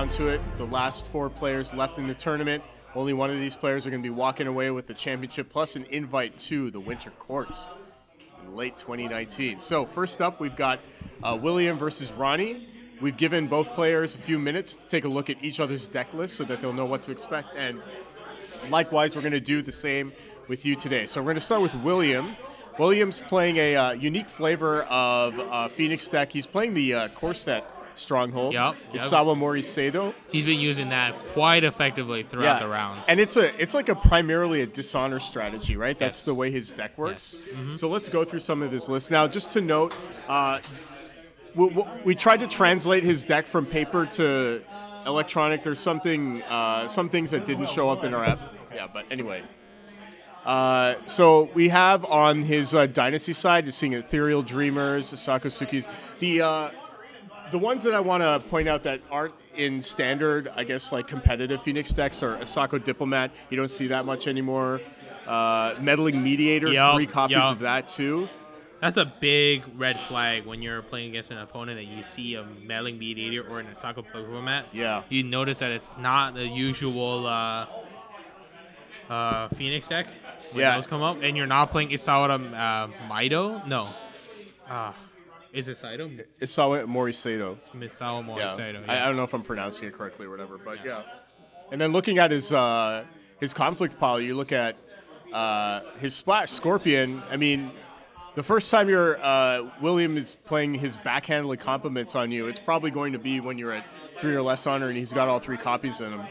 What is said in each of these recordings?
down to it. The last four players left in the tournament. Only one of these players are going to be walking away with the championship plus an invite to the Winter Courts in late 2019. So first up, we've got uh, William versus Ronnie. We've given both players a few minutes to take a look at each other's deck list so that they'll know what to expect. And likewise, we're going to do the same with you today. So we're going to start with William. William's playing a uh, unique flavor of uh, Phoenix deck. He's playing the uh, Corset Stronghold. Yep, It's yep. Sawamori Seido. He's been using that quite effectively throughout the rounds. And it's a it's like a primarily a dishonor strategy, right? That's Yes. the way his deck works. Yes. Mm-hmm. So let's go through some of his lists now. Just to note, uh, we, we- we tried to translate his deck from paper to electronic. There's something uh, some things that didn't show up in our app. Yeah, but anyway. Uh, so we have on his uh, dynasty side, you're seeing Ethereal Dreamers, Sakosukis. The uh, the ones that I want to point out that aren't in standard, I guess, like competitive Phoenix decks are Asako Diplomat. You don't see that much anymore. Uh, Meddling Mediator, Yup, three copies yup. of that too. That's a big red flag when you're playing against an opponent that you see a meddling mediator or an Asako diplomat. Yeah. You notice that it's not the usual uh, uh, Phoenix deck when Yeah. those come up, and you're not playing Isawara uh, Maido. No, uh, is it Saito? Isawa Mori Seido. Misawa Yeah. Mori Seido. I, I don't know if I'm pronouncing it correctly or whatever, but yeah. And then looking at his uh, his conflict pile, you look at uh, his splash Scorpion. I mean, the first time your uh, William is playing his backhandedly compliments on you, it's probably going to be when you're at three or less honor and he's got all three copies in him.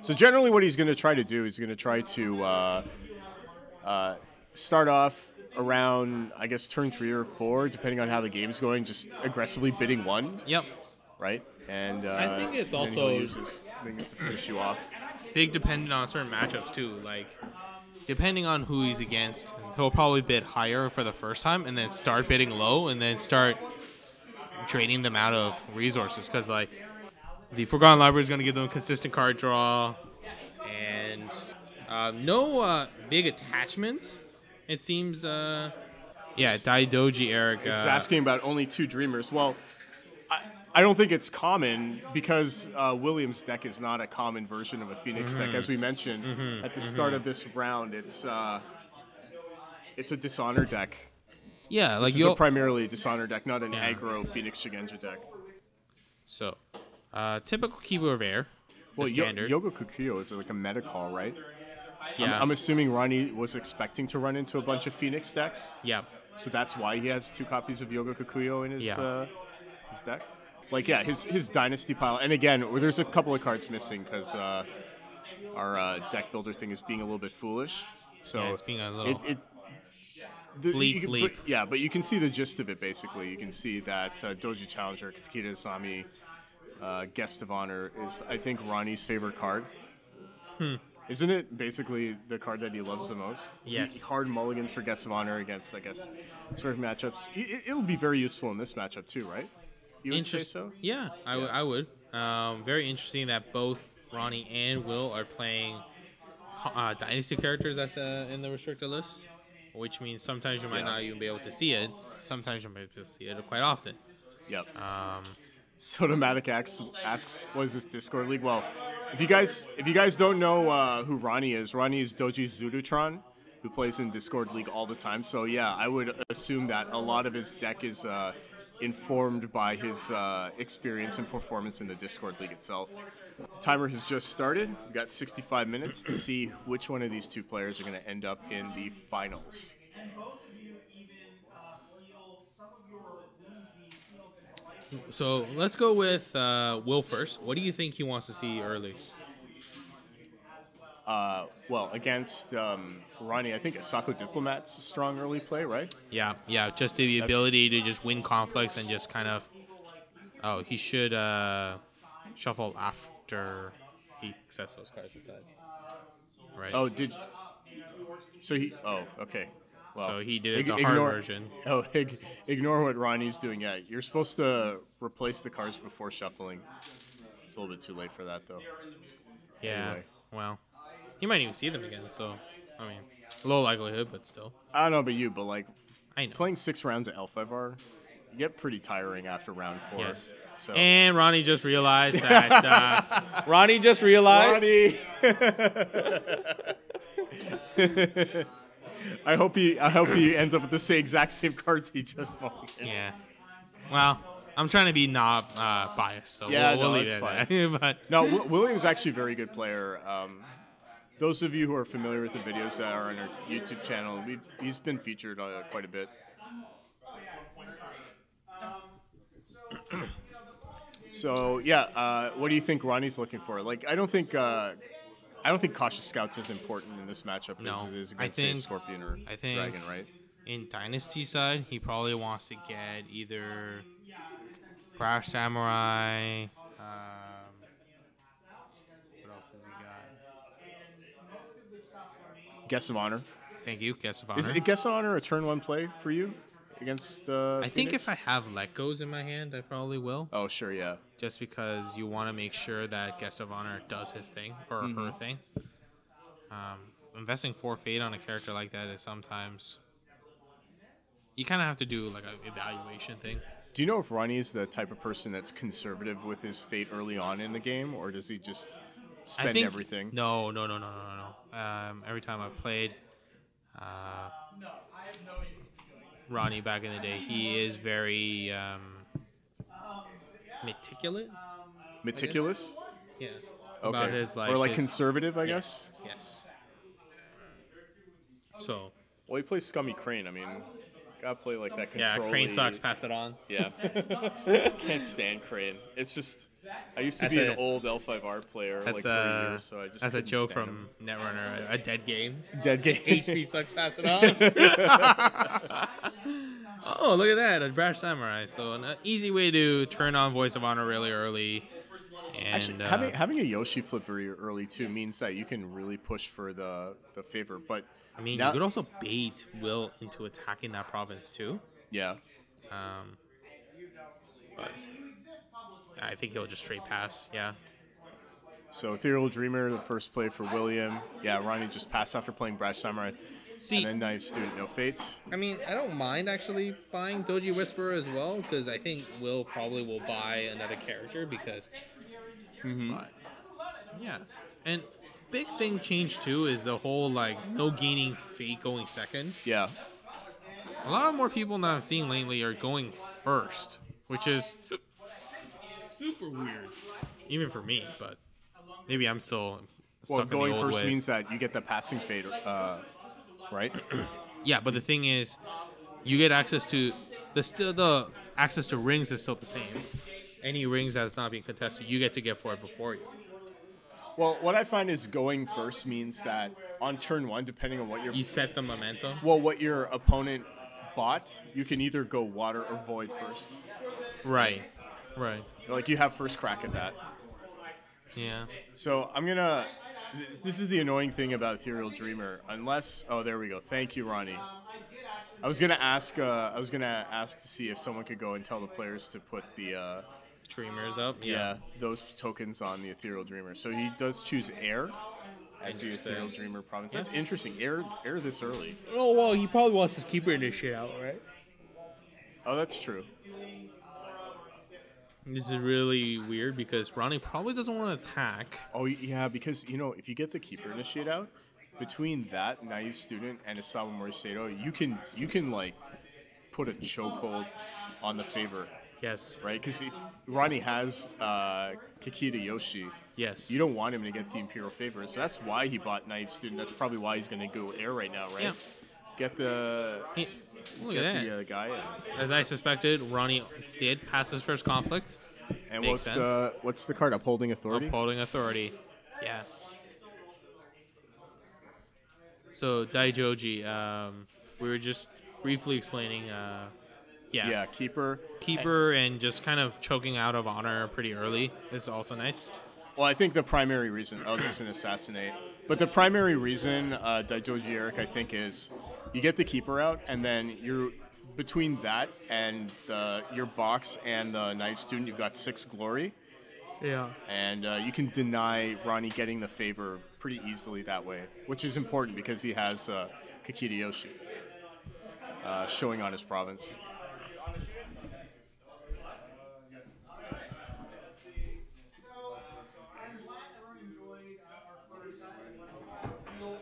So generally, what he's going to try to do is going to try to uh, uh, start off around, I guess, turn three or four, depending on how the game's going, just aggressively bidding one Yep. right? And uh, I think it's and then he'll also- use his things to finish you off. big dependent on certain matchups too. Like depending on who he's against, he'll probably bid higher for the first time, and then start bidding low, and then start draining them out of resources. Because like the Forgotten Library is going to give them consistent card draw, and uh, no uh, big attachments. It seems. Uh, yeah, Daidoji Eric. Uh, It's asking about only two Dreamers. Well, I, I don't think it's common because uh, Williams' deck is not a common version of a Phoenix Mm-hmm. deck. As we mentioned at the start of this round, it's uh, it's a Dishonor deck. yeah, like This is a you'll. primarily a Dishonor deck, not an Yeah. aggro Phoenix Shugenja deck. so, uh, typical keyboard of air. Well, the Yo- Yogo Kikuyo is like a meta call, right? Yeah. I'm assuming Ronnie was expecting to run into a bunch of Phoenix decks. yeah. So that's why he has two copies of Yogo Kikuyo in his Yeah. uh, his deck. Like yeah, his his dynasty pile. And again, there's a couple of cards missing because uh, our uh, deck builder thing is being a little bit foolish. So Yeah, it's being a little- It, it, the, Bleep, can- bleep. but- yeah, but you can see the gist of it basically. You can see that uh, Doji Challenger, Kakita Asami, uh, Guest of Honor is I think Ronnie's favorite card. Hmm. Isn't it basically the card that he loves the most? Yes. Hard mulligans for guests of Honor against, I guess, sort of matchups. It, it'll be very useful in this matchup too, right? You would say so? Yeah, I would. I would. Um, very interesting that both Ronnie and Will are playing uh, dynasty characters that's uh, in the restricted list, which means sometimes you might Yeah. not even be able to see it. Sometimes you might be able to see it quite often. Yep. Um, Sotomatic asks, asks, "What is this Discord league?" Well, if you guys if you guys don't know uh, who Ronnie is, Ronnie is Doji Zudutron, who plays in Discord league all the time. So yeah, I would assume that a lot of his deck is uh, informed by his uh, experience and performance in the Discord league itself. Timer has just started. We've got 65 minutes to see which one of these two players are going to end up in the finals. So let's go with uh, Will first. What do you think he wants to see early? Uh, well, against um, Ronnie, I think Asako Diplomat's a strong early play, right? Yeah, yeah, just the ability to just win conflicts and just kind of. Oh, he should uh, shuffle after he sets those cards aside. Right. Oh, did so he? Oh, okay. Well, So he did it the hard ignore- version. Oh, ig- ignore what Ronnie's doing. Yeah, you're supposed to replace the cards before shuffling. It's a little bit too late for that, though. yeah. anyway. Well, you might even see them again. So, I mean, low likelihood, but still. I don't know about you, but like I know. playing six rounds of L5R, get pretty tiring after round four. Yes. So And Ronnie just realized that. Uh, Ronnie just realized. Ronnie. I hope he I hope he ends up with the same exact same cards he just against. Yeah. Well, I'm trying to be not uh, biased, so Yeah, we'll, we'll no, leave it's it fine. but No, Wi- William's actually a very good player. Um, those of you who are familiar with the videos that are on our YouTube channel, we he's been featured uh, quite a bit. so yeah, uh, what do you think Ronnie's looking for? Like, I don't think uh, I don't think cautious scouts is important in this matchup No, as it is I against say, think- Scorpion or I think- Dragon, right? in Dynasty side, he probably wants to get either Brash Samurai. Um, what else has he got? Guest of honor. Thank you, guest of honor. Is it guest of honor a turn one play for you against? Uh, I think if I have let goes in my hand, I probably will. Oh sure, yeah. Just because you want to make sure that guest of honor does his thing or Mm-hmm. her thing. Um, investing four fate on a character like that is sometimes you kind of have to do like an evaluation thing. Do you know if Ronnie is the type of person that's conservative with his fate early on in the game, or does he just spend think everything? No, no, no, no, no, no. Um, every time I've played uh, Ronnie back in the day, he is very um, meticulous. Meticulous? Yeah. Okay. About his like or like his- conservative, I guess? Yes. So Well, he plays Scummy Crane. I mean, gotta play like that yeah, control. Crane sucks. Pass it on. Yeah. Can't stand Crane. It's just. I used to That's be a- an old L5R player like That's for a years, so I just. that's a couldn't joke stand from Netrunner. A, a dead game. him. Dead Game. HP sucks. Pass it on. oh, look at that! A Brash Samurai. So an uh, easy way to turn on Voice of Honor really early. And Actually, uh, having having a Yoshi flip very early too means that you can really push for the the favor. But I mean, now- you could also bait Will into attacking that province too. yeah, Um, but I think he'll just straight pass. Yeah. So Ethereal Dreamer, the first play for William. Yeah, Ronnie just passed after playing Brash Samurai. See, and then Knife Student, no fates. I mean, I don't mind actually buying Doji Whisperer as well because I think Will probably will buy another character because. But, yeah, and big thing change too is the whole like no gaining fate going second. Yeah. A lot more people that I've seen lately are going first, which is super weird, even for me. But maybe I'm still Well, in going first ways. means that you get the passing fade, uh, right? Yeah, but the thing is, you get access to the still the access to rings is still the same. Any rings that's not being contested, you get to get for it before you. well, what I find is going first means that on turn one, depending on what your You set the momentum. well, what your opponent bought, you can either go water or void first. Right. Right. Like you have first crack at that. Yeah. So I'm gonna. th- This is the annoying thing about Ethereal Dreamer. Unless, oh, there we go. Thank you, Ronnie. I was gonna ask. Uh, I was gonna ask to see if someone could go and tell the players to put the uh, Dreamers up. yeah. those tokens on the Ethereal Dreamer. So he does choose air as the Ethereal Dreamer province. That's interesting. Air, air this early. Oh well, he probably wants his keeper in this shit out, right? Oh, that's true. This is really weird because Ronnie probably doesn't want to attack. Oh yeah, because you know if you get the keeper initiate out, between that naive student and Isawa Mori Seido, you can you can like put a chokehold on the favor, Yes. right? Because Ronnie has uh, Kakita Yoshi, Yes. you don't want him to get the Imperial favor, so that's why he bought naive student. That's probably why he's going to go air right now, right? Yeah. Get the He- look get at that. uh, guy, in. As I suspected, Ronnie did pass his first conflict. and makes what's sense. the what's the card? Upholding authority. Upholding authority. Yeah. So Daidoji, um, we were just briefly explaining. Uh, yeah. yeah, keeper. Keeper and just kind of choking out of honor pretty early is also nice. Well, I think the primary reason, oh, there's an assassinate. But the primary reason, uh, Daidoji Eric, I think, is you get the keeper out, and then you're between that and the, your box and the night student, you've got six glory, Yeah. and uh, you can deny Ronnie getting the favor pretty easily that way, which is important because he has uh, Kakita Yoshi uh, showing on his province.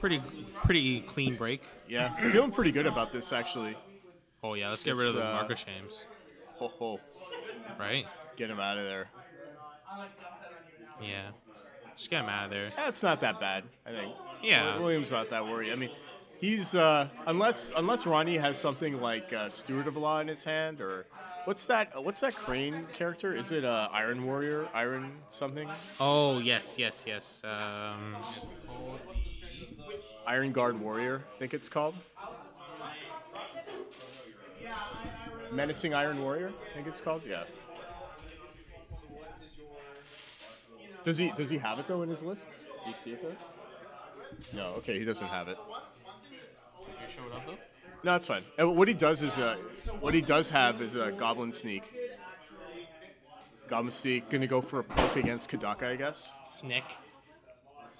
Pretty pretty clean break. Yeah, feeling pretty good about this actually. Oh yeah, let's get rid of those uh, Marcus Shames. Ho ho, Right? get him out of there. Yeah. Just get him out of there. That's not that bad, I think. Yeah. William's not that worried. I mean, he's uh, unless unless Ronnie has something like uh, Steward of Law in his hand, or what's that? What's that Crane character? Is it uh, Iron Warrior? Iron something? Oh yes, yes, yes. Um, Iron Guard Warrior, I think it's called. Menacing Iron Warrior, I think it's called. Yeah. Does he does he have it though in his list? Do you see it there? No. Okay, he doesn't have it. did you show it up though? No, it's fine. Uh, What he does is, uh, what he does have is a Goblin Sneak. Goblin Sneak gonna go for a poke against Kudaka, I guess. Snick.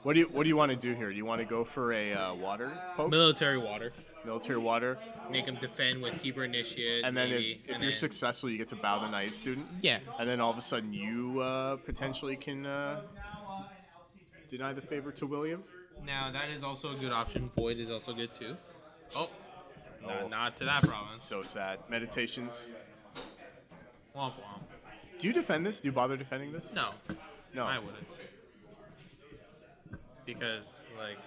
What do you What do you want to do here? Do you want to go for a uh, water poke, Military water. military water, Make them defend with keeper initiate. and then maybe, if, if and you're then- successful, you get to bow the night student. Yeah. And then all of a sudden, you uh, potentially can uh, deny the favor to William. Now that is also a good option. Void is also good too. Oh. Oh. Not, not to that province. So sad. Meditations. Womp womp. Do you defend this? Do you bother defending this? No, No. I wouldn't. Because like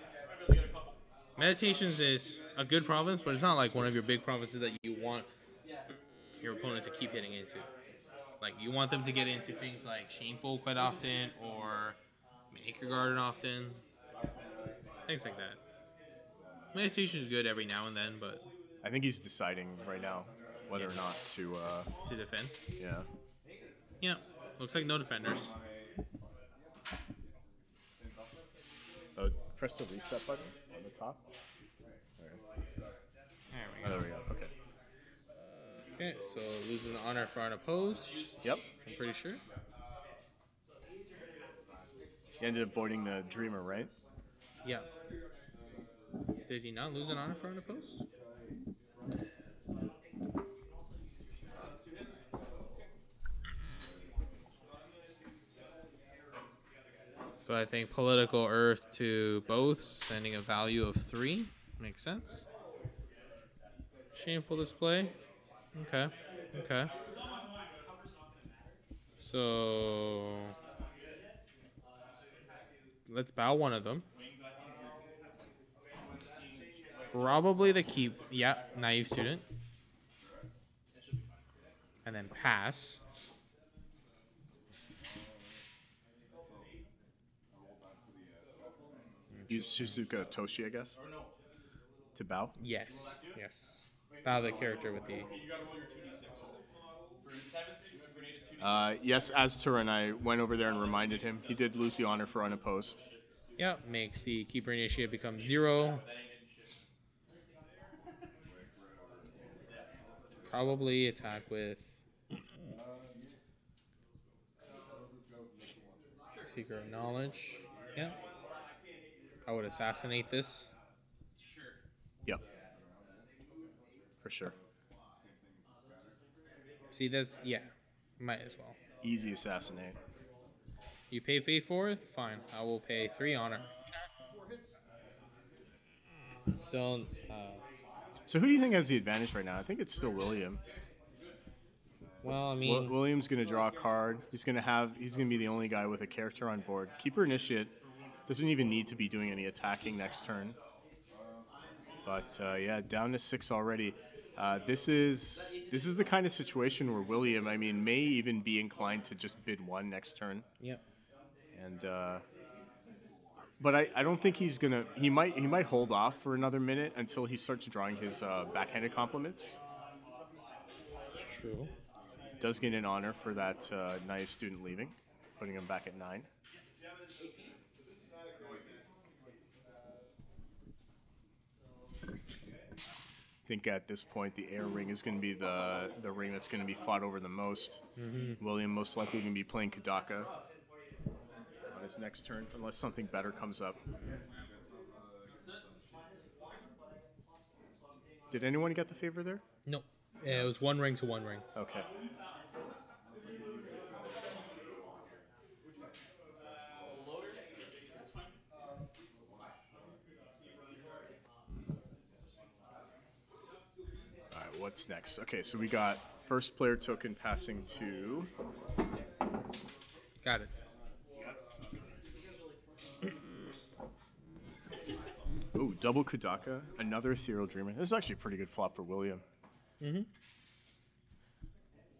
meditations is a good province, but it's not like one of your big provinces that you want your opponent to keep hitting into. Like you want them to get into things like shameful quite often or your garden often. Things like that. Meditation is good every now and then, but I think he's deciding right now whether or not to. Uh, to defend. yeah. Yeah. Looks like no defenders. Oh, press the reset button on the top. There Oh, we there go. we go. Okay. Okay, so losing honor for unopposed. Yep. I'm pretty sure. He ended up voting the Dreamer, right? Yeah. Did he not lose an honor for unopposed? So I think political earth to both, sending a value of three. Makes sense. Shameful display. Okay. Okay. So let's bow one of them. Probably the keep. Yeah, naive student. And then pass. Use Shizuka Toshi, I guess. To bow. Yes. Yes. Bow the character with the. Uh, yes, as and I went over there and reminded him. He did lose the honor for unopposed. Yeah, makes the keeper initiate become zero. Probably attack with Seeker of Knowledge. Yeah. I would assassinate this. Sure. Yep. For sure. See this? Yeah. Might as well. Easy assassinate. You pay fee for it? Fine. I will pay three honor. Still, uh, So who do you think has the advantage right now? I think it's still William. well, I mean, William's gonna draw a card. He's gonna have. He's gonna be the only guy with a character on board. Keeper initiate doesn't even need to be doing any attacking next turn. But uh, yeah, down to six already. Uh, this is this is the kind of situation where William, I mean, may even be inclined to just bid one next turn. yep. And uh, but I, I don't think he's gonna. He might he might hold off for another minute until he starts drawing his uh, backhanded compliments. It's true. Does get an honor for that uh, nice student leaving, putting him back at nine. Think at this point the air ring is going to be the the ring that's going to be fought over the most. Mm-hmm. William most likely going to be playing Kudaka on his next turn, unless something better comes up. Did anyone get the favor there? Nope. Yeah, it was one ring to one ring. Okay. What's next? Okay, so we got first player token passing to. Got it. Oh, double Kudaka, another Ethereal Dreamer. This is actually a pretty good flop for William. Mm-hmm.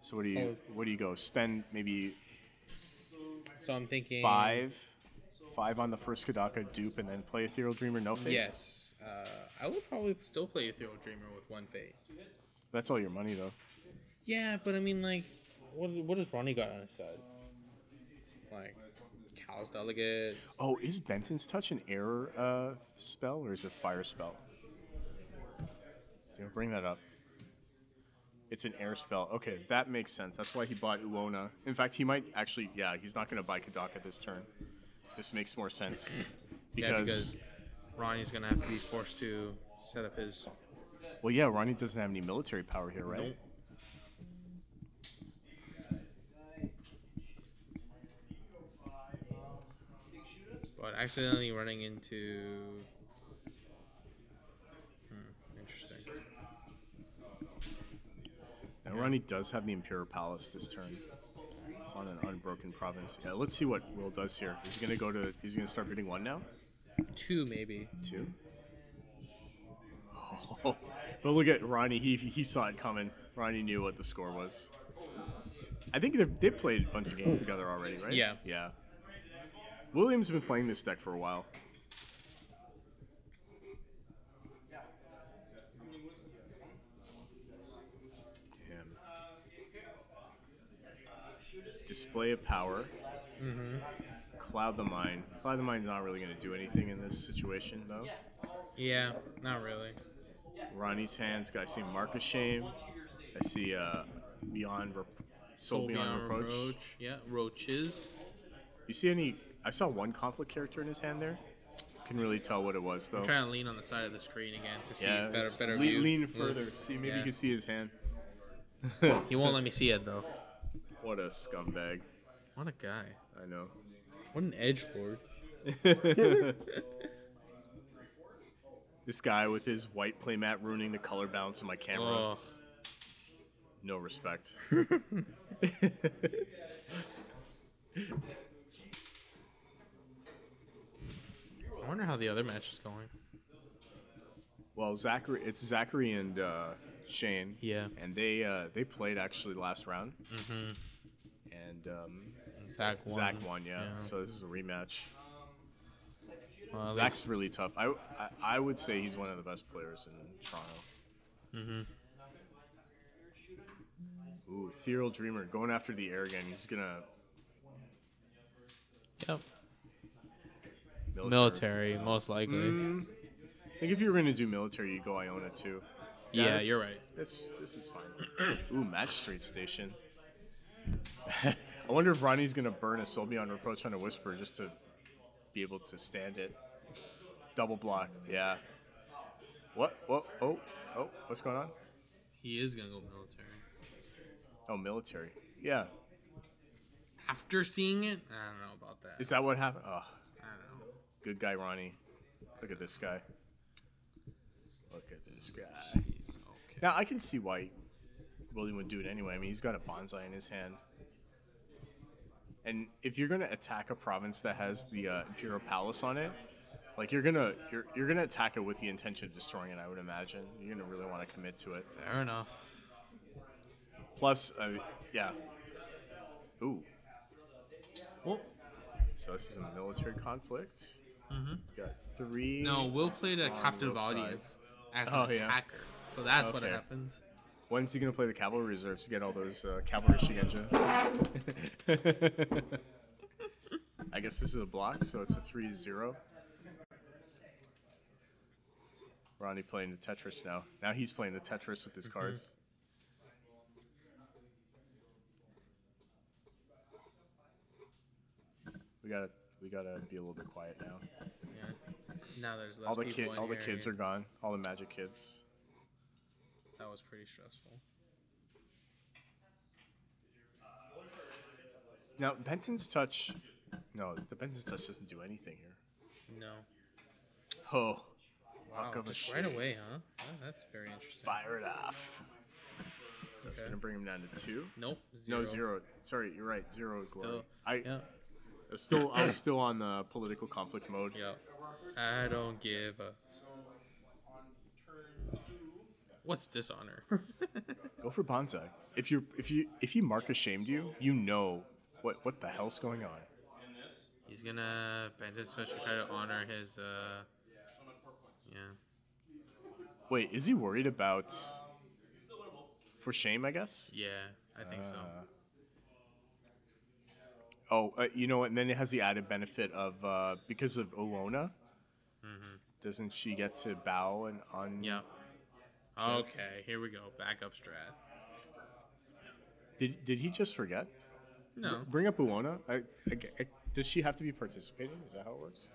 So what do you Oh. what do you go? Spend maybe So I'm thinking five, five on the first Kudaka dupe, and then play Ethereal Dreamer no fate. Yes. Uh, I would probably still play Ethereal Dreamer with one fate. That's all your money though. Yeah, but I mean, like, what what does Ronnie got on his side? Like, Cal's Delegate. Oh, is Benten's touch an air uh, spell or is it fire spell? You know, bring that up. It's an air spell. Okay, that makes sense. That's why he bought Uona. In fact, he might actually. Yeah, he's not going to buy Kudaka this turn. This makes more sense because, Yeah, because Ronnie's gonna have to be forced to set up his. Well, yeah, Ronnie doesn't have any military power here, right? Nope. But accidentally running into. Hmm, interesting. Now Ronnie does have the Imperial Palace this turn. It's on an unbroken province. Yeah, let's see what Will does here. Is he going to go to? He's going to start bidding one now. Two maybe. Two. But look at Ronnie. He he saw it coming. Ronnie knew what the score was. I think they've played a bunch of games together already, right? Yeah. Yeah. William's been playing this deck for a while. Damn. Display of power. Mm-hmm. Cloud the Mind. Cloud the Mind's not really going to do anything in this situation, though. Yeah, not really. Ronnie's hands. Got I see Mark of Shame. I see uh, Beyond Rep- Soul, Beyond, Reproach. Roach. Yeah, roaches. You see any? I saw one conflict character in his hand there. Couldn't really tell what it was though. I'm trying to lean on the side of the screen again to see yeah, better, better le- view. lean further. See, maybe Yeah. you can see his hand. He won't let me see it though. What a scumbag! What a guy. I know. What an edge lord. This guy with his white playmat ruining the color balance of my camera. Oh, No respect. I wonder how the other match is going. well, Zachary, it's Zachary and uh, Shane. Yeah. And they uh, they played actually last round. Mm-hmm. And um, Zach won. Zach won, yeah. So this is a rematch. Well, Zach's really tough. I, I I would say he's one of the best players in Toronto. Mm-hmm. Ooh, Ethereal Dreamer going after the air again. He's gonna Yep. military. Military, most likely. Mm. I think if you were gonna do military, you go Iona too. yeah, this- you're right. This this is fine. Ooh, Magistrate Station. I wonder if Ronnie's gonna burn a Soul Beyond Reproach on a Whisper just to be able to stand it. Double block, yeah. What? What? Oh, oh, what's going on? He is gonna go military. Oh, military. Yeah. After seeing it, I don't know about that. Is that what happened? Oh, I don't know. good guy, Ronnie. Look at this guy. Look at this guy. He's okay. Now, I can see why William would do it anyway. I mean, he's got a bonsai in his hand. And if you're gonna attack a province that has the uh, Imperial Palace on it, like you're gonna you're, you're gonna attack it with the intention of destroying it. I would imagine you're gonna really want to commit to it. Fair enough. Plus, uh, yeah. Ooh, Well, so this is a military conflict. mm-hmm Got three. no, we'll played a captive audience as Oh, an yeah. attacker, so that's what Okay. happened. When's he gonna play the cavalry reserves to get all those uh, cavalry Shugenja? I guess this is a block, so it's a 3-0. Ronnie playing the Tetris now. Now he's playing the Tetris with his mm-hmm. cards. We gotta we gotta be a little bit quiet now. Yeah. Now there's less All the kid all the kids are gone. All the magic kids. That was pretty stressful. Now Benten's touch no, the Benten's touch doesn't do anything here. No. Oh, Wow, luck of a just right away, huh? Oh, that's very interesting. Fire it off. So that's Okay. gonna bring him down to two. Nope. Zero. No zero. Sorry, you're right. Zero glory. Still. I Yeah. was still I was still on the political conflict mode. Yeah. I don't give a. What's dishonor? Go for bonsai. If you if you if he Marcus shamed you, you know what what the hell's going on. He's gonna bend his to try to honor his. uh Yeah. Wait, is he worried about for shame? I guess. Yeah, I think so. Oh, uh, you know what? And then it has the added benefit of uh, because of Oona. Doesn't she get to bow and on? Yeah. Okay, here we go. Backup strat. Did did he just forget? No. Bring up Uona. I, I, I- does she have to be participating? Is that how it works?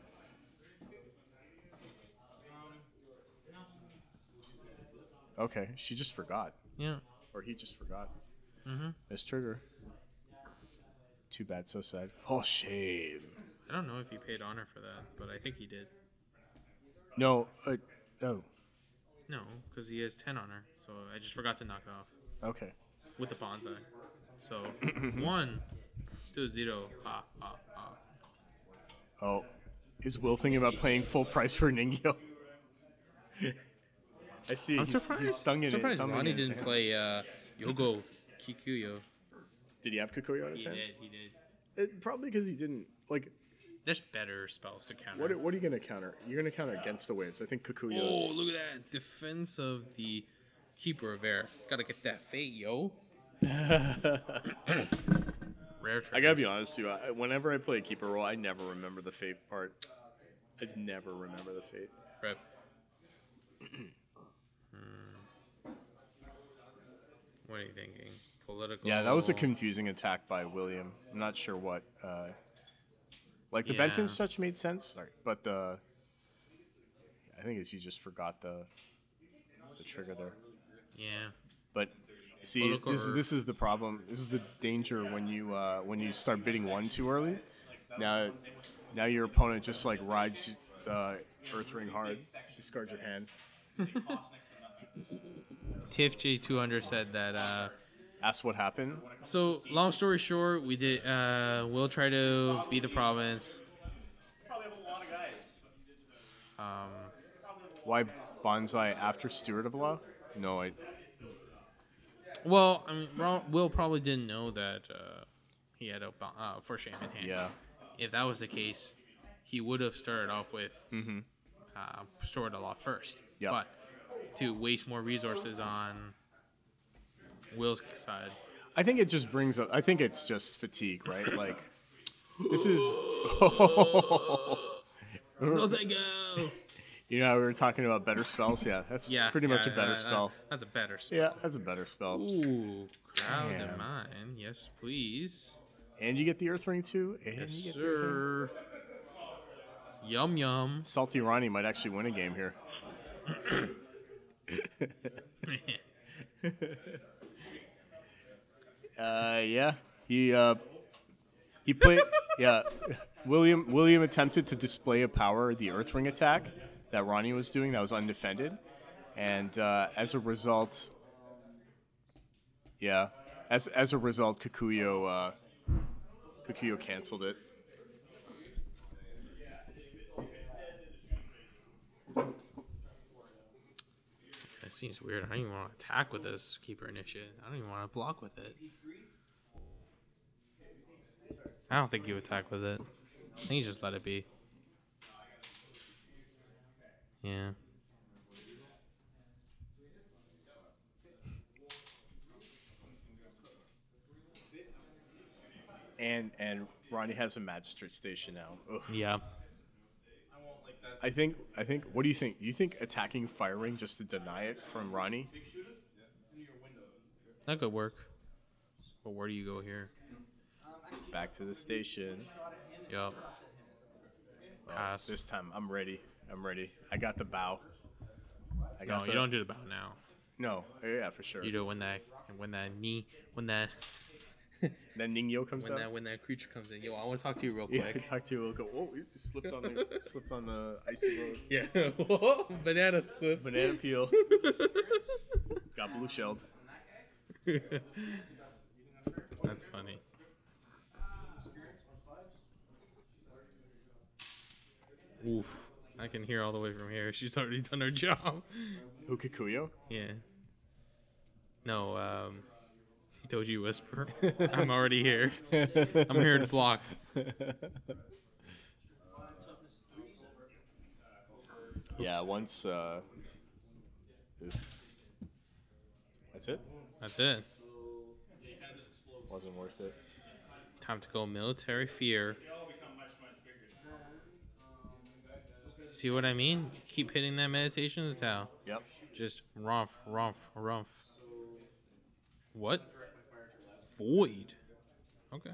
Okay, she just forgot, Yeah. or he just forgot. Mm-hmm. Miss Trigger. Too bad, so sad. For shame. I don't know if he paid honor for that, but I think he did. No, uh, oh, No, because he has 10 honor, so I just forgot to knock it off okay. with the bonsai. So, one, two, zero. Ha, ha, ha. Oh, is Will thinking about playing full price for Ningyo? I see. I'm he's, surprised. He's stung in surprised it. Ronnie didn't hand. play uh, Yogo Kikuyo. Did he have Kikuyo on his He hand? did, he did. It, probably because he didn't. Like, There's better spells to counter. what, what are you going to counter? You're going to counter against the waves. I think Kikuyo's. Oh, look at that. Defense of the Keeper of Air. Gotta get that fate, yo. Rare I gotta be honest too. I, whenever I play a keeper role, I never remember the fate part. I just never remember the fate. Rep. What are you thinking? Political. Yeah, that was a confusing attack by William. I'm not sure what. Uh, like the Yeah. Benten's touch made sense, sorry, but the. I think it's he just forgot the. The trigger there, Yeah. but see, Political this is this is the problem. This is the danger when you uh, when you start bidding one too early. Now, now your opponent just like rides the Earth Ring hard. Discard your hand. Tiff J200 said that. Uh, Ask what happened. so, long story short, we did. Uh, we'll try to beat the province. Um, Why bonsai after Steward of Law? No, I. well, I mean, Will probably didn't know that uh, he had a uh, for shame in hand. Yeah. if that was the case, he would have started off with uh, Steward of Law first. Yep. But to waste more resources on Will's side, I think it just brings up. I think it's just fatigue, right? Like, this is. no thank you. You know, we were talking about better spells. Yeah, that's Yeah, pretty much a better uh, spell. that's a better spell. Yeah, that's a better spell. Ooh, crowd Damn. in mine. Yes, please. And you get the Earth Ring too. And Yes, you get sir. Yum yum. Salty Ronnie might actually win a game here. Uh, yeah, he uh, he played. yeah, William William attempted to display a power, the Earth Ring attack that Ronnie was doing that was undefended, and uh, as a result, yeah, as as a result, Kikuyo uh, Kikuyo canceled it. That seems weird. I don't even want to attack with this keeper initiate. I don't even want to block with it. I don't think you attack with it. I think you just let it be. Yeah. And and Ronnie has a magistrate station now. Ugh. Yeah. I think I think. What do you think? You think attacking Fire Ring just to deny it from Ronnie? That could work. But where do you go here? Back to the station. Yup. Pass. This time I'm ready. I'm ready. I got the bow. I no, got you don't do the bow now. No, yeah, for sure. You do it when that when that knee when that Then Ningyo comes when out. that when that creature comes in. Yo, I want to talk to you real quick. yeah, quick. talk to you. We'll go. Oh, it just slipped on the slipped on the icy road. Yeah. Banana slip. Banana peel. got blue shelled. That's funny. Oof. I can hear all the way from here. She's already done her job. Who Kikuyo? Yeah. No, um, Doji Whisper. I'm already here. I'm here to block. Yeah, once. Uh, that's it. That's it. Wasn't worth it. Time to go military fear. See what I mean? Keep hitting that meditation to towel. Yep. Just rumph, rumph, rumph. What? Void. Okay.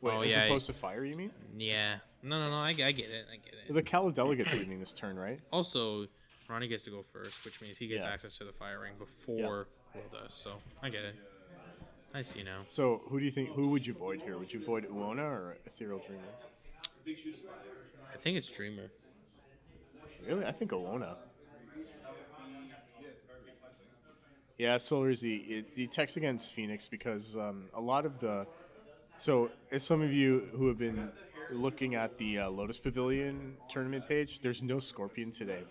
Wait, Oh, as yeah, opposed to fire, you mean? Yeah. No, no, no. I, I get it. I get it. The Cala Delegate's leading this turn, right? Also, Ronnie gets to go first, which means he gets Yeah. access to the fire ring before Will does. So I get it. I see now. So, who do you think? Who would you void here? Would you void Uona or Ethereal Dreamer? I think it's Dreamer. Really, I think Uona. Yeah, Solar Z. It detects against Phoenix because um, a lot of the. So, as some of you who have been looking at the uh, Lotus Pavilion tournament page, there's no Scorpion today.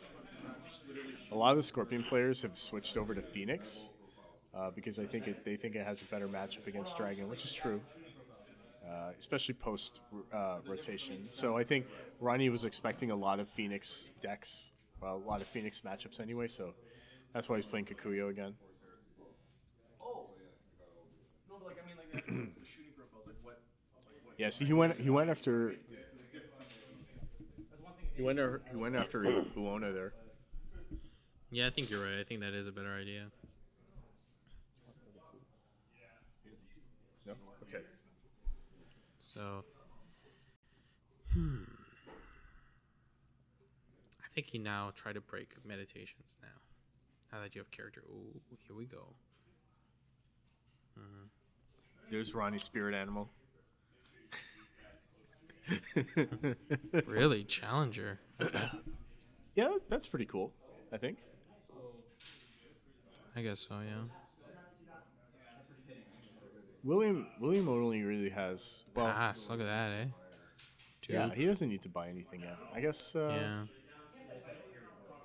A lot of the Scorpion players have switched over to Phoenix uh, because I think it, they think it has a better matchup against Dragon, which is true, uh, especially post uh, rotation. So I think Ronnie was expecting a lot of Phoenix decks, well, a lot of Phoenix matchups anyway. So that's why he's playing Kikuyo again. No, but like I like the like what? Yeah, see, he went he went after he went he went after Uona there. Yeah, I think you're right. I think that is a better idea. No, okay. So, hmm. I think he now try to break meditations now. Now that you have character. Ooh, here we go. There's Ronnie's spirit animal. Really, challenger. Yeah, that's pretty cool. I think. I guess so. Yeah. William William only really has well. Pass. Look at that, eh? Yeah, he doesn't need to buy anything yet. I guess. Uh,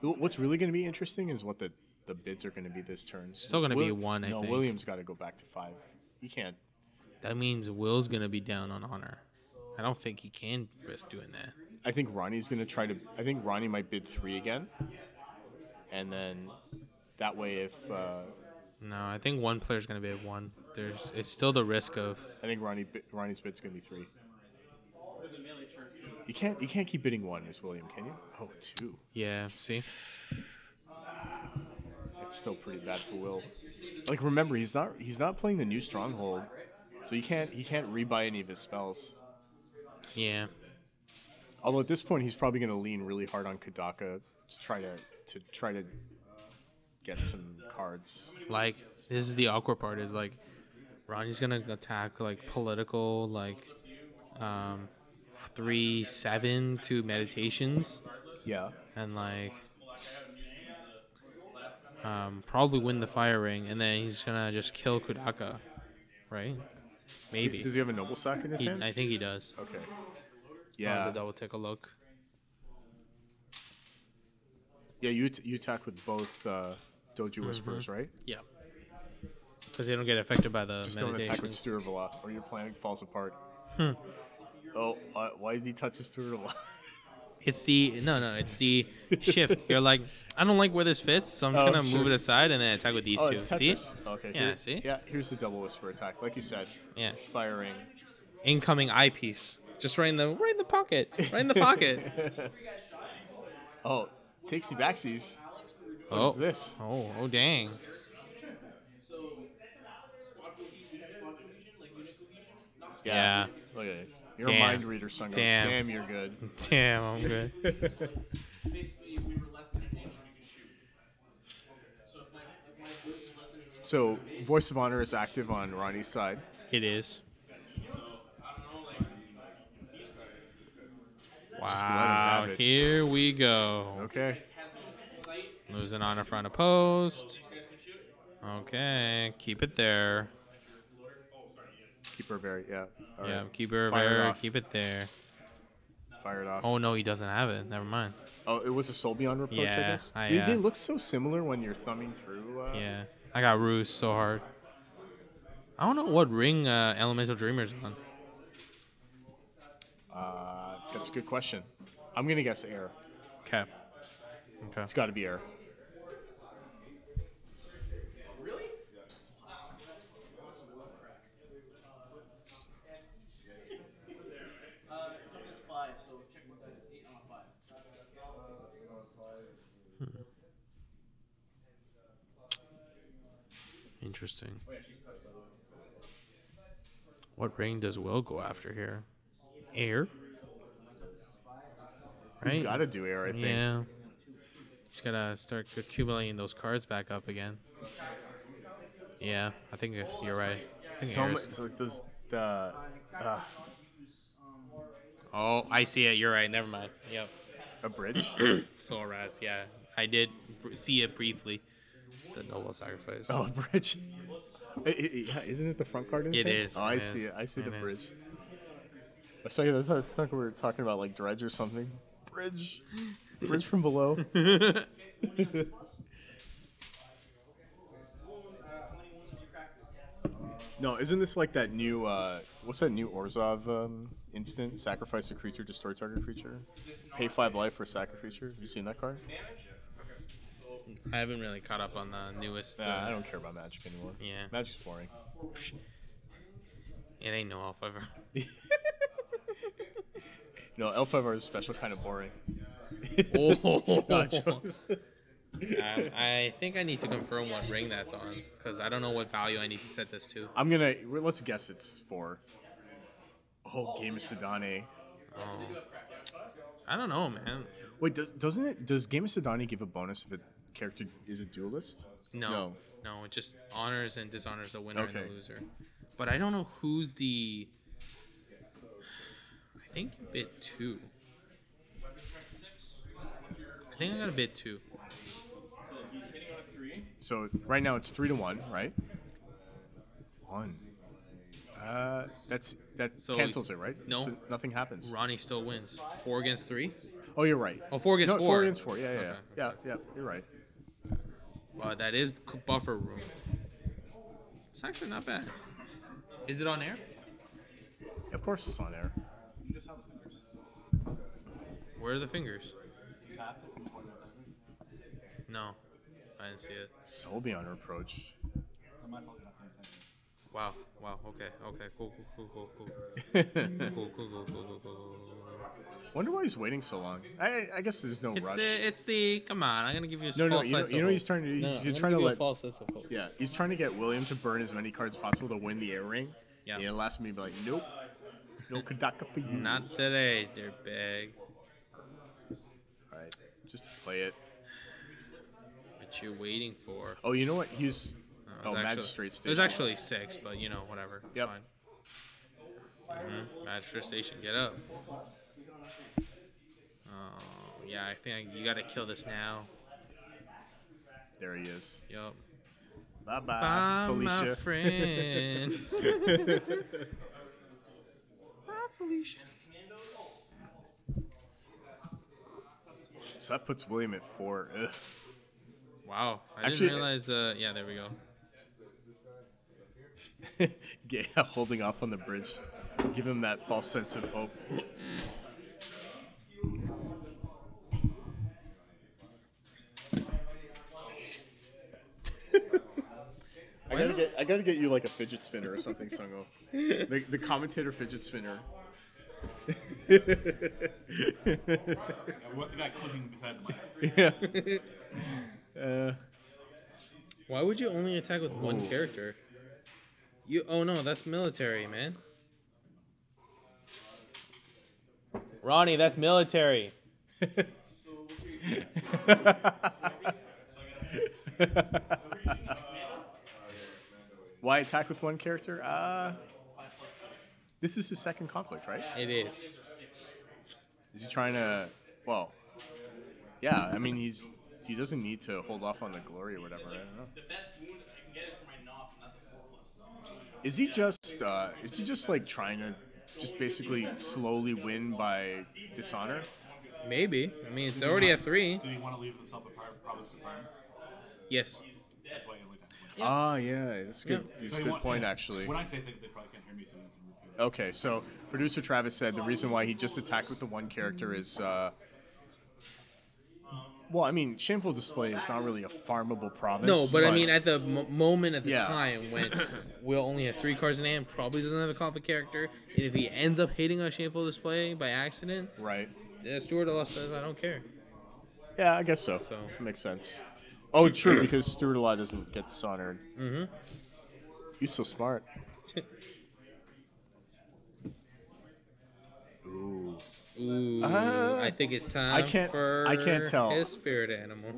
Yeah. What's really going to be interesting is what the the bids are going to be this turn. Still gonna be one, I no, think. William's got to go back to five. He can't. That means Will's gonna be down on honor. I don't think he can risk doing that. I think Ronnie's going to try to. I think Ronnie might bid three again, and then that way, if uh, No, I think one player's gonna be at one. There's it's still the risk of I think Ronnie Ronnie's bid's going to be three. You can't you can't keep bidding one as William, can you? Oh, two. yeah. See, It's still pretty bad for Will. Like remember, he's not he's not playing the new stronghold, so he can't he can't rebuy any of his spells. yeah. Although at this point, he's probably going to lean really hard on Kudaka to try to to try to get some cards. Like this is the awkward part is like Ronnie's gonna attack like political like um three seven two meditations Yeah. and like um probably win the fire ring and then he's gonna just kill Kudaka, right? Maybe. Does he have a noble sack in his He- hand? I think he does. okay. Yeah. Yeah. I'll double take a look. Yeah. You t- you attack with both uh, Doji Whispers, right? Yeah. Because they don't get affected by the Just don't attack with. Steward of Law, or your plan falls apart. Hmm. Oh, uh, why did he touch his Steward of Law? It's the no no. It's the shift. You're like, I don't like where this fits, so I'm just Oh, gonna sure. move it aside and then attack with these oh, two. See? Tetris. Okay. Yeah, here- see? Yeah. Here's the double whisper attack, like you said. Yeah. Firing. Incoming eyepiece. Just right in the right in the pocket. Right in the pocket. Oh, takesy backsies. Oh. is this? Oh oh dang. Yeah. Look at it. You're Damn. a mind reader, son. Damn. Damn, you're good. Damn, I'm good. Basically, if we were less than an inch, we could shoot. So if my if my boot is less than an inch, So, Voice of Honor is active on Ronnie's side. It is. Wow. Here we go. Okay. Losing on a front of post. Okay, keep it there. Keep her very yeah. All yeah, right. keep her Fire it there. Keep it there. Fire it off. Oh no, he doesn't have it. Never mind. Oh, it was a Soul Beyond Reproach, I Yeah, guess. I, See, uh, they look so similar when you're thumbing through. Uh, Yeah, I got Ruse so hard. I don't know what ring uh, Elemental Dreamer's on. Uh, that's a good question. I'm gonna guess air. Okay. Okay. It's got to be air. Interesting. What ring does Will go after here? Air. Right. He's got to do air, I think. Yeah. He's gotta start accumulating those cards back up again. Yeah, I think you're right. Think So much. Like those the. Uh, Oh, I see it. You're right. Never mind. Yep. a bridge. Soul Raz. Yeah, I did see it briefly. The noble sacrifice. oh, bridge. I- I- yeah, isn't it the front card? It Oh, I it see is, it. I see the bridge. is. A second, I thought, I thought we were talking about like dredge or something. Bridge, bridge from below. no, isn't this like that new? uh What's that new Orzhov um, instant? Sacrifice a creature, destroy target creature. Pay five life for a creature. Have you seen that card? I haven't really caught up on the newest. Nah, uh, I don't care about Magic anymore. Yeah. Magic's boring. It ain't no alpha ever. No, L5R is special kind of boring. Oh. No. Um, I think I need to confirm what ring that's on because I don't know what value I need to set this to. I'm gonna let's guess it's four. Oh, Game of Sadane. Oh. I don't know, man. Wait, does doesn't it does Game of Sadane give a bonus if a character is a duelist? No, no, no, it just honors and dishonors the winner and the loser. But I don't know who's the. I think you bid two. I think I got a bid two. So he's hitting on a three. So right now it's three to one, right? One. Uh, that's that So- cancels it, right? no. So nothing happens. Ronnie still wins. Four against three. Oh, you're right. Oh, four against no, four. four against four. Yeah, yeah, Okay. yeah, yeah, yeah. You're right. But that is c- buffer room. It's actually not bad. Is it on air? Of course, it's on air. Where are the fingers? No, I didn't see it. Soul Beyond Reproach. Wow, wow, okay, okay, cool, cool, cool, cool, cool. Cool, cool, cool, cool, cool, cool, cool. Wonder why he's waiting so long. I I guess there's no It's rush. the, it's the, come on, I'm gonna give you a no, no, false you know, you know he's trying to he's, No, he's I'm gonna trying to give you a let false sense of hope. yeah he's trying to get William to burn as many cards as possible to win the air ring. Yeah. And last minute be like, nope, no Kudaka for you. Not today, dirtbag. All right, just play it. What you waiting for? Oh, you know what? He's Uh, oh it actually- magistrate station. There's actually six, but you know, whatever. It's Yep. fine. hmm Magistrate station, get up. Oh, yeah, I think I, you gotta kill this now. there he is. Yup. Bye bye, Bye, Felicia. my friend. Bye, Felicia. so that puts William at four. Ugh. Wow, I Actually- didn't realize. Uh, yeah, there we go. yeah, holding off on the bridge. Give him that false sense of hope. gotta get I gotta get you like a fidget spinner or something, Sungho. The, the commentator fidget spinner. What clicking beside the mic? yeah. Uh, Why would you only attack with one character? You. Oh no, that's military, man. Ronnie, that's military. Why attack with one character? Uh, this is his second conflict, right? It is. Is he trying to? Well, yeah. I mean, he's he doesn't need to hold off on the glory or whatever. I don't know. The best wound I can get Is from my naps, and that's a plus. Is he just uh, is he just like trying to just basically slowly win by dishonor? Maybe. I mean, it's already at three. Did he want to leave himself a pri- province to farm? Yes. That's why he only got Ah, yeah, that's good. That's a good want- point, actually. When I say things, they probably can't hear me, so you can repeat it. Okay, so producer Travis said the reason why he just attacked with the one character is, uh, well, I mean, shameful display is not really a farmable province. No, but I mean, at the mo moment at the Yeah. time when Will only has three cards in hand, probably doesn't have a conflict character, and if he ends up hitting a shameful display by accident, right? uh, Steward of Law says, "I don't care." Yeah, I guess so. So- makes sense. Oh, true, because Stuart Law doesn't get dishonored. Mm-hmm. You're so smart. Ooh. Ooh, Uh, I think it's time I can't- for I can't tell. his spirit animal.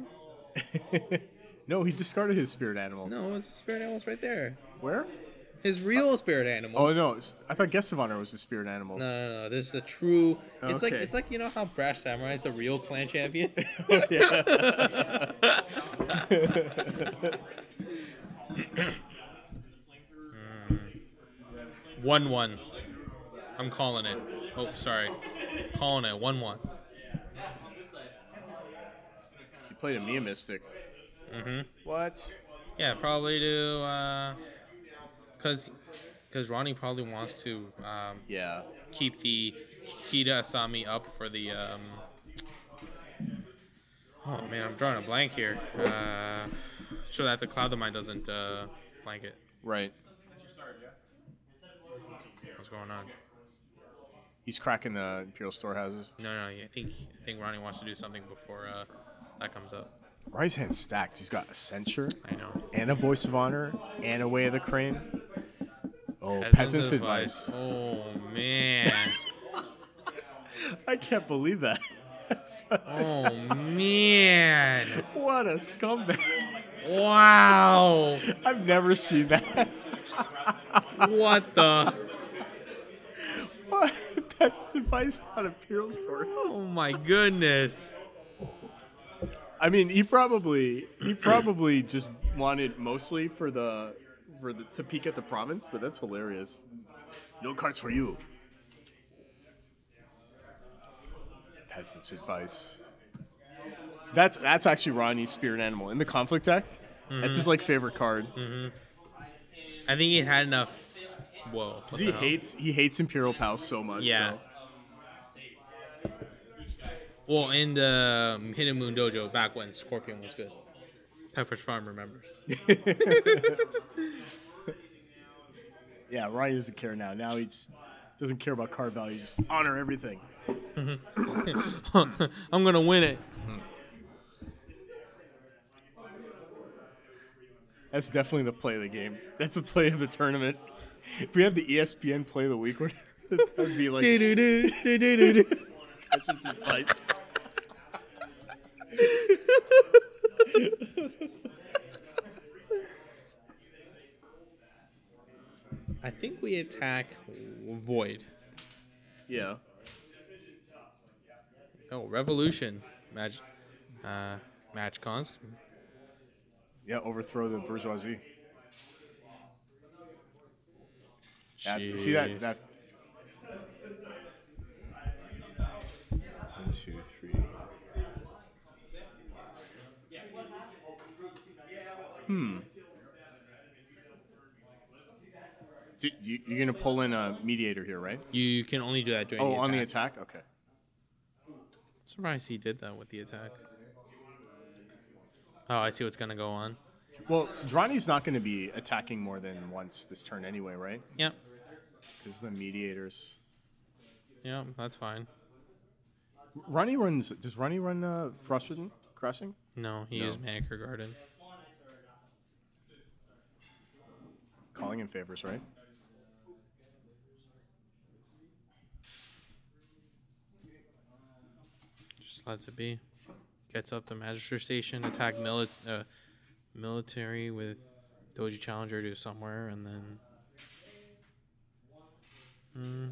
no, he discarded his spirit animal. No, his spirit animal's right there. Where? His real spirit animal. Oh no, I thought Guest of Honor was the spirit animal. No, no, no. This is a true. It's like it's like you know how Brash Samurai is the real clan champion. One one. I'm calling it. Oh, sorry. Calling it one one. He played a Miya Mystic. Mm-hmm. What? Yeah, probably to, uh, cause, cause Ronnie probably wants to um, Yeah. keep the Kita Asami up for the. Um, oh man, I'm drawing a blank here. Uh, so that the Cloud the Mind doesn't uh, blank it. Right. What's going on? He's cracking the Imperial storehouses. No, no, I think I think Ronnie wants to do something before uh, that comes up. Ronnie's hand's stacked. He's got a censure I know. and a voice of honor and a way of the crane. Oh, Peasant's peasant's, advice. Oh man. I can't believe that. That's Oh man. what a scumbag. Wow. I've never seen that. What the? what? Peasant's advice on Imperial store. Oh my goodness. I mean, he probably he probably just wanted mostly for the for the to peek at the province, but that's hilarious. No cards for you. Peasant's advice. That's that's actually Ronnie's spirit animal in the conflict deck. That's his like favorite card I think he had enough. Whoa. because he hell? hates he hates Imperial Pals so much. Yeah. Well, in the um, Hidden Moon Dojo back when Scorpion was good. Pepperidge Farm remembers. Yeah, Ronnie doesn't care now. Now he just doesn't care about card value. Just honor everything. Mm-hmm. I'm gonna win it. That's definitely the play of the game. That's the play of the tournament. If we had the ESPN play of the week, that would be like do-do-do-do. peasant's advice. I think we attack Void. Yeah. Oh, Revolution. Match. Uh, match cons. Yeah, overthrow the bourgeoisie. Yeah, t- see that that. One, two, three. Hmm. Do, you, you're gonna pull in a mediator here, right? You can only do that during Oh, the on the attack. Okay. Surprised he did that with the attack. Oh, I see what's gonna go on. Well, Drani's not going to be attacking more than once this turn anyway, right? Yep. Because the mediators. Yeah, that's fine. Ronnie runs. Does Ronnie run uh, Frostbitten Crossing? No, he No. used Manicured Garden. Calling in favors, right? Lets it be. Gets up the Magistrate Station, attack mili- uh, military with Doji Challenger to somewhere, and then. Hmm.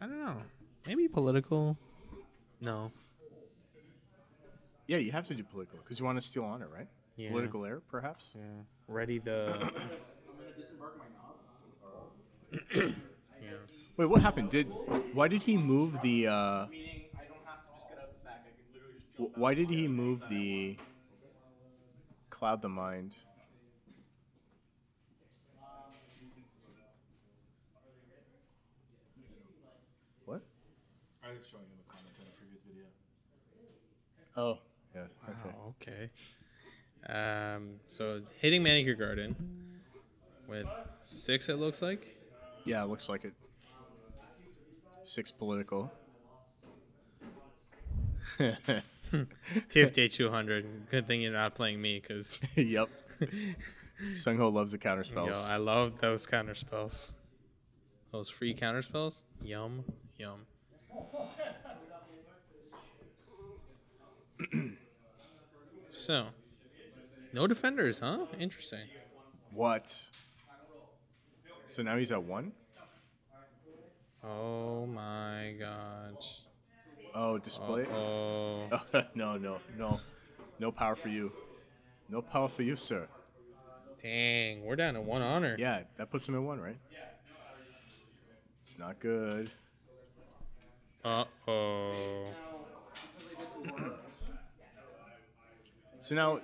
I don't know. Maybe political. No. Yeah, you have to do political because you want to steal honor, right? Yeah. Political air, perhaps. Yeah. Ready the. Wait, what happened? Did why did he move the? Uh, Meaning, I don't have to just get out the back. I can literally just w- jump why did he move the? Cloud the mind. What? I was showing him a comment on a previous video. Oh, yeah. Okay. Okay. Um, so hitting Manicured Garden with six, it looks like. Yeah, it looks like it. Six political. TFT 200. Good thing you're not playing me, because yep. Sungho loves the counter yo, spells. I love those counter spells. Those free counter spells. Yum, yum. so, no defenders, huh? Interesting. What? So now he's at one? Oh my gosh. Oh, display? Oh. no, no, no. No power for you. No power for you, sir. Dang, we're down to one honor. Yeah, that puts him at one, right? Yeah. It's not good. Uh oh. So now,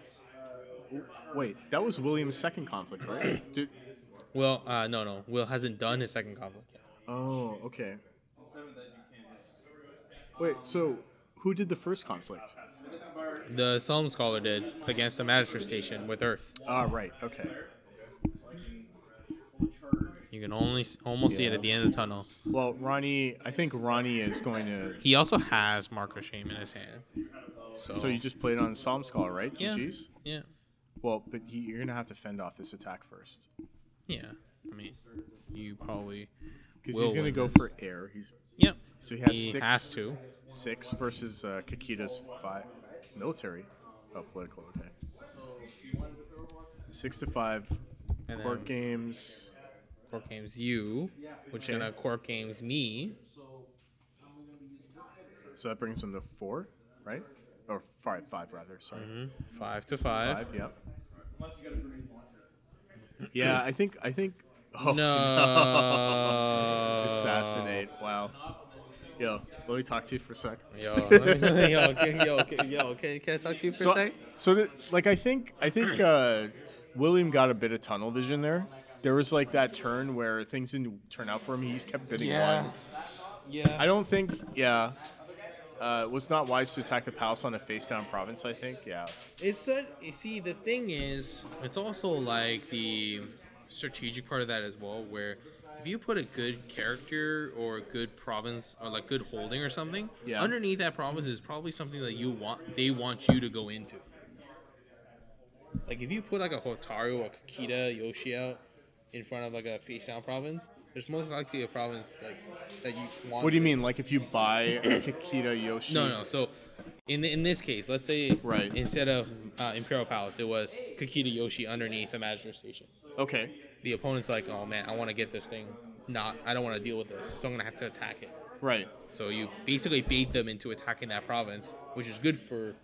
wait, that was William's second conflict, right? Did, Well, uh, no, no. Will hasn't done his second conflict yet. oh, okay. Wait, so who did the first conflict? The Solemn Scholar did against the Magistrate Station with Earth. Ah, right, okay. You can only almost see it at the end of the tunnel. Well, Ronnie, I think Ronnie is going to. He also has Mark of Shame in his hand. So, So you just played on Solemn Scholar, right? Yeah. GG's? yeah, Well, but he, you're going to have to fend off this attack first. yeah. I mean, you probably Because he's going to go this. for air. He's yeah. So he has he six. has to. Six versus uh, Kakita's five. Military. Oh, political. Okay. Six to five. And Court games. court games you, which Okay. gonna court games me. So that brings him to four, right? Or five, five rather. Sorry. Five to five. Five. Yep. Yeah, I think. I think. Oh, No. Assassinate. Wow. Yo, let me talk to you for a sec. Yo, me, yo, okay, yo, okay, yo, okay, can I talk to you for So, a sec? so that, like I think I think uh, William got a bit of tunnel vision there. There was like that turn where things didn't turn out for him. He just kept bidding one. Yeah. I don't think. Yeah. Uh, it was not wise to attack the palace on a face down province. I think. Yeah. It's that you see the thing is it's also like the strategic part of that as well where if you put a good character or a good province or like good holding or something Yeah. underneath that province is probably something that you want they want you to go into like if you put like a Hotaru or Kakita Yoshi out in front of like a face down province there's most likely a province like that you want What do you to- mean? Like if you buy a Kakita Yoshi? no, no. So, in in this case, let's say Right. instead of uh, Imperial Palace, it was Kakita Yoshi underneath the Magistrate Station. Okay. The opponent's like, "Oh man, I want to get this thing. Not, I don't want to deal with this, so I'm gonna have to attack it." Right. So you basically bait them into attacking that province, which is good for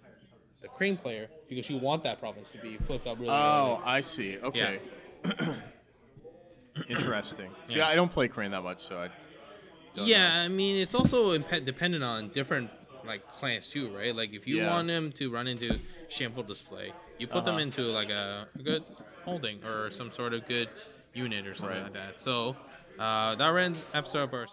the Crane player because you want that province to be flipped up really. Oh, early. I see. Okay. Interesting. See, Yeah. I don't play Crane that much, so I. don't yeah. I mean, it's also dependent on different like clans too, right? Like if you Yeah. want them to run into shameful display, you put them Uh-huh. into like a, a good holding or some sort of good unit or something Right. like that. So uh, that ends episode of our.